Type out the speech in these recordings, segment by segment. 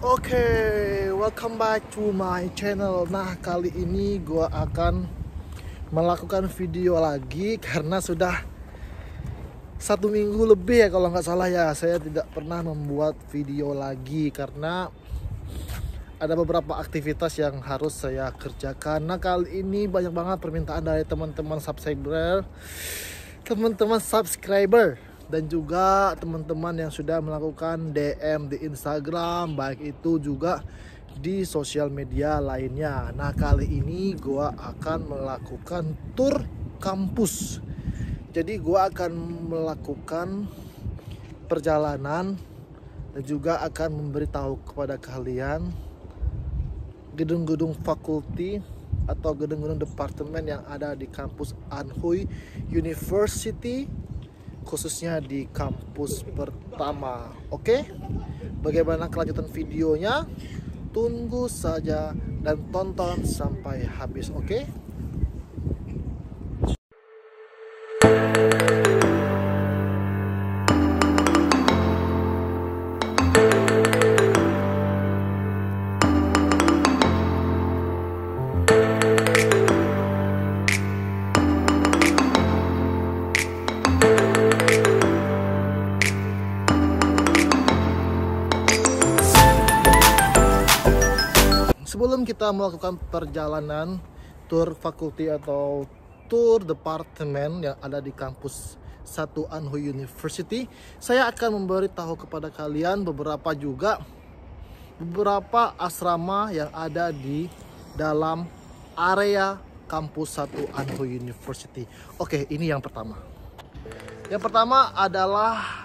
Oke, welcome back to my channel. Nah, kali ini gua akan melakukan video lagi karena sudah satu minggu lebih ya kalau nggak salah ya saya tidak pernah membuat video lagi karena ada beberapa aktivitas yang harus saya kerjakan. Nah kali ini banyak banget permintaan dari teman-teman subscriber, teman-teman subscriber dan juga teman-teman yang sudah melakukan DM di Instagram baik itu juga di sosial media lainnya. Nah kali ini gua akan melakukan tour kampus. Jadi gua akan melakukan perjalanan dan juga akan memberitahu kepada kalian gedung-gedung fakulti atau gedung-gedung departemen yang ada di kampus Anhui University khususnya di kampus pertama. Oke? Bagaimana kelanjutan videonya? Tunggu saja dan tonton sampai habis, oke? Sebelum kita melakukan perjalanan tour fakulti atau tour departemen yang ada di kampus satu Anhui University, saya akan memberitahu kepada kalian beberapa juga beberapa asrama yang ada di dalam area kampus satu Anhui University. Oke, ini yang pertama. Yang pertama adalah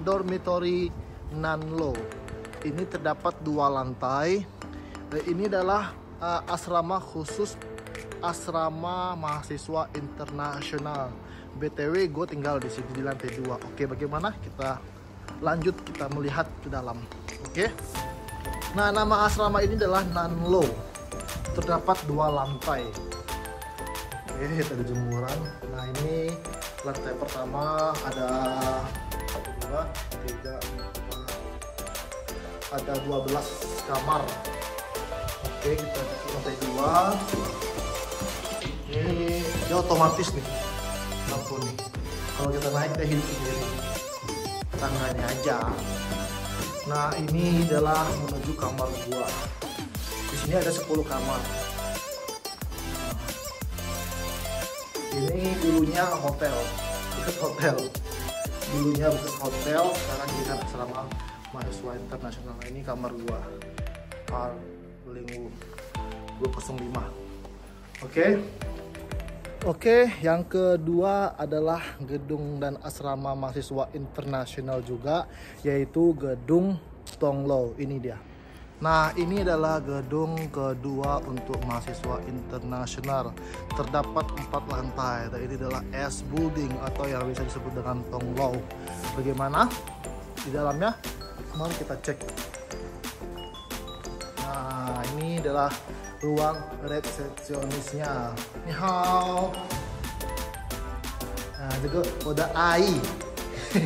dormitory Nanlo. Ini terdapat dua lantai ini adalah uh, asrama khusus asrama mahasiswa internasional. BTW gue tinggal di sini di lantai dua. Oke, bagaimana kita lanjut kita melihat ke dalam. Oke. Nah, nama asrama ini adalah Nanlo. Terdapat dua lantai. Oke, ada jemuran. Nah, ini lantai pertama ada dua tiga empat ada 12 kamar Oke, kita lantai dua. Ini dia otomatis nih lampu nih. Kalau kita naik dia hidup sendiri. Tangganya aja. Nah, ini adalah menuju kamar gua. Di sini ada 10 kamar. Ini dulunya hotel, bekas hotel. Dulunya bekas hotel, sekarang kita asrama mahasiswa internasional. Ini kamar gua. Par Lingwu 205 oke okay. oke okay, yang kedua adalah gedung dan asrama mahasiswa internasional juga yaitu gedung Tonglo ini dia Nah, ini adalah gedung kedua untuk mahasiswa internasional. Terdapat empat lantai, dan ini adalah S Building atau yang bisa disebut dengan Tonglo. Bagaimana di dalamnya? Mari kita cek. Nah, ini adalah ruang resepsionisnya. Ni hao. Nah, juga udah AI.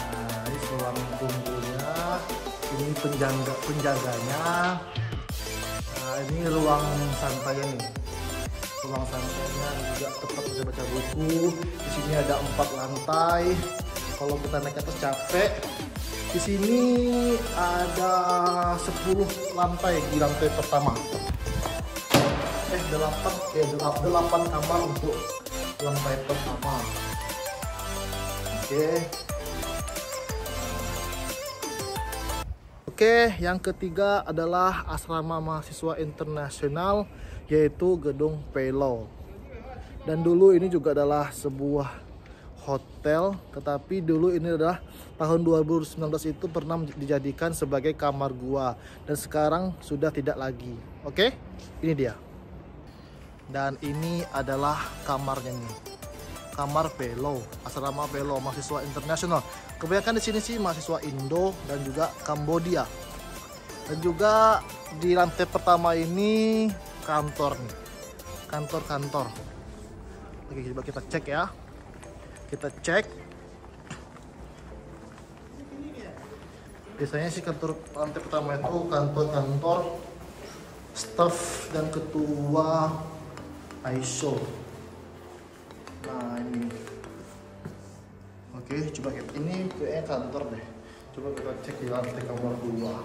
nah, ini ruang tunggunya. Ini penjaga penjaganya. Nah, ini ruang santainya nih. Ruang santainya juga tempat bisa baca buku. Di sini ada empat lantai. Kalau kita naik atas capek, di sini ada 10 lantai di lantai pertama. Eh 8 ya 8 kamar untuk lantai pertama. Oke. Oke, yang ketiga adalah asrama mahasiswa internasional yaitu gedung Pelo. Dan dulu ini juga adalah sebuah hotel tetapi dulu ini adalah tahun 2019 itu pernah dijadikan sebagai kamar gua. Dan sekarang sudah tidak lagi. Oke? Ini dia. Dan ini adalah kamarnya nih kamar Pelo asrama Pelo mahasiswa internasional. Kebanyakan di sini sih mahasiswa Indo dan juga Kambodia. Dan juga di lantai pertama ini kantor nih. Kantor-kantor. Oke coba kita cek ya kita cek. Biasanya sih kantor lantai pertama itu kantor-kantor staff dan ketua ISO nah ini. Oke coba kita ini kayaknya kantor deh. Coba kita cek di lantai kamar dua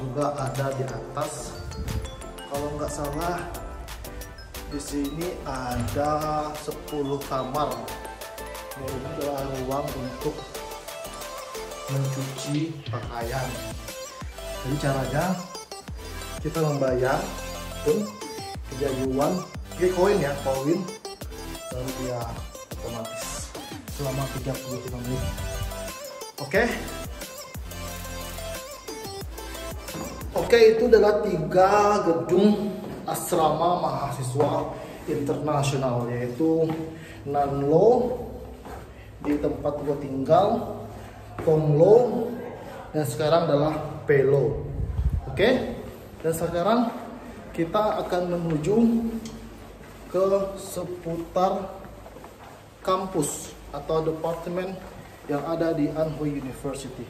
juga ada di atas. Kalau nggak salah di sini ada 10 kamar. Ini adalah ruang untuk mencuci pakaian. Jadi caranya kita membayar pun tiga yuan dia koin ya koin lalu dia otomatis selama 35 menit. Oke oke itu adalah tiga gedung asrama mahasiswa internasional yaitu Nanlo di tempat gua tinggal Tonglo dan sekarang adalah Pelo oke dan sekarang kita akan menuju ke seputar kampus atau departemen yang ada di Anhui University.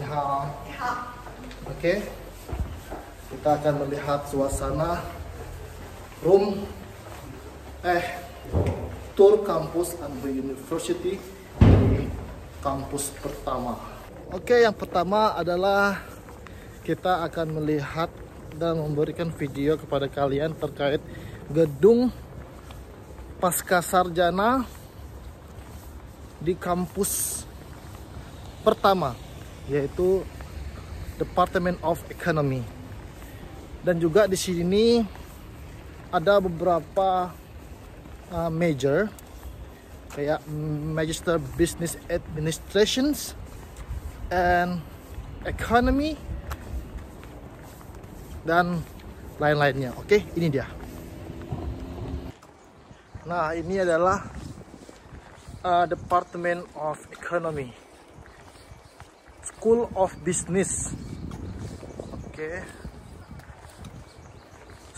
Ya. Oke. Kita akan melihat suasana room eh tour kampus Anhui University di kampus pertama. Oke, yang pertama adalah kita akan melihat dan memberikan video kepada kalian terkait gedung pasca sarjana di kampus pertama yaitu Department of Economy dan juga di sini ada beberapa uh, major kayak Magister Business Administrations and Economy dan lain-lainnya. Oke, ini dia. Nah, ini adalah uh, Department of Economy, School of Business. Oke,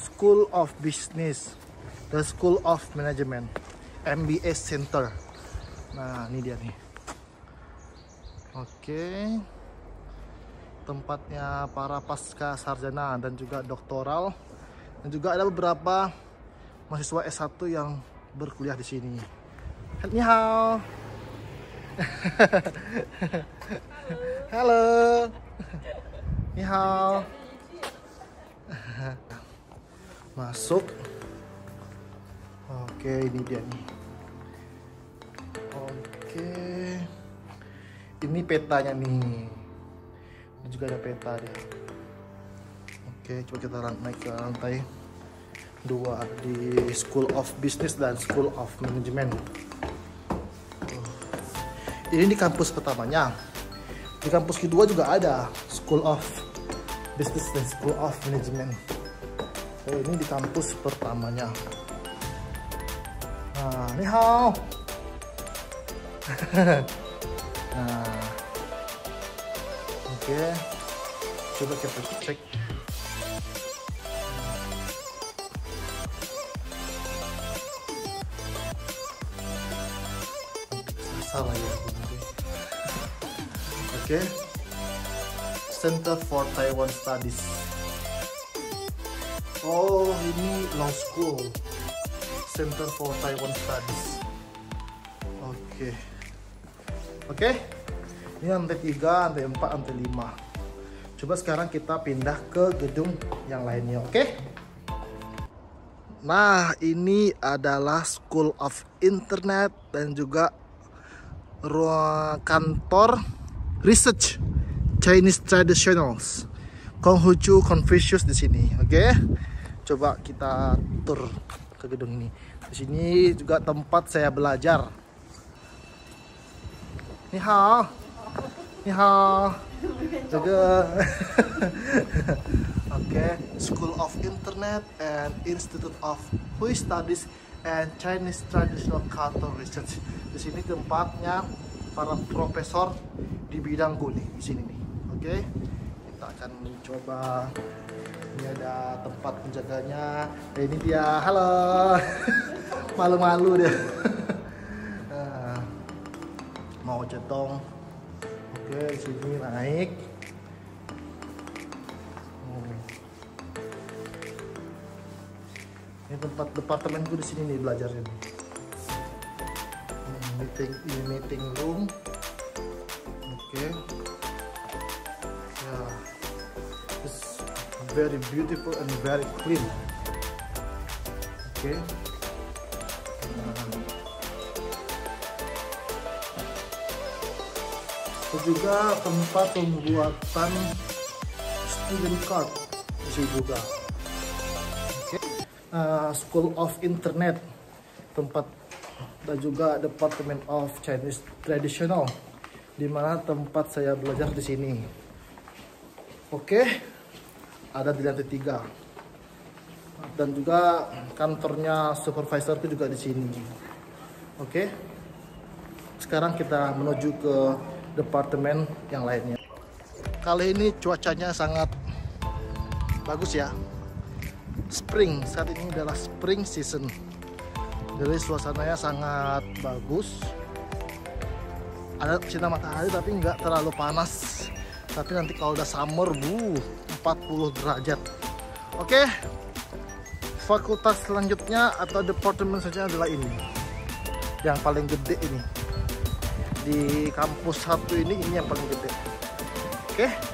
School of Business, the School of Management, MBS Center. Nah, ini dia nih. Oke tempatnya para pasca sarjana dan juga doktoral dan juga ada beberapa mahasiswa S1 yang berkuliah di sini. Ni hao. Halo. Ni hao. Masuk. Oke, ini dia nih. Oke. Ini petanya nih ini juga ada peta deh oke coba kita naik ke lantai dua di School of Business dan School of Management ini di kampus pertamanya di kampus kedua juga ada School of Business dan School of Management oh, ini di kampus pertamanya nah ini hao nah Oke. Coba kita cek. Salah ya. Oke. Center for Taiwan Studies. Oh, ini law school. Center for Taiwan Studies. Oke. Okay. Oke. Okay ini lantai 3, lantai 4, lantai 5 coba sekarang kita pindah ke gedung yang lainnya oke okay? nah ini adalah School of Internet dan juga ruang kantor research Chinese traditionals. Konghucu Confucius di sini oke? Okay? coba kita tur ke gedung ini. Di sini juga tempat saya belajar. Ni hao. Ni hao. Juga oke. School of Internet and Institute of Hui Studies and Chinese Traditional Culture Research. Di sini tempatnya para profesor di bidangku nih di sini nih. Oke, kita akan mencoba. Ini ada tempat penjaganya. Nah, ini dia. Halo. Malu-malu dia. Nah, mau centong. Oke, sini naik. Hmm. Ini tempat departemenku di sini nih belajarnya. nih. Meeting ini meeting room. Oke. Ya. It's very beautiful and very clean. Oke. Nah. Itu juga tempat pembuatan student card di juga. Oke. Uh, School of Internet tempat dan juga Department of Chinese Traditional di mana tempat saya belajar di sini. Oke, ada di lantai tiga dan juga kantornya supervisor itu juga di sini. Oke, sekarang kita menuju ke departemen yang lainnya. Kali ini cuacanya sangat bagus ya. Spring saat ini adalah spring season. Jadi suasananya sangat bagus. Ada sinar matahari tapi nggak terlalu panas. Tapi nanti kalau udah summer, bu, 40 derajat. Oke, fakultas selanjutnya atau departemen saja adalah ini. Yang paling gede ini. Di kampus satu ini, ini yang paling gede. Oke, sana.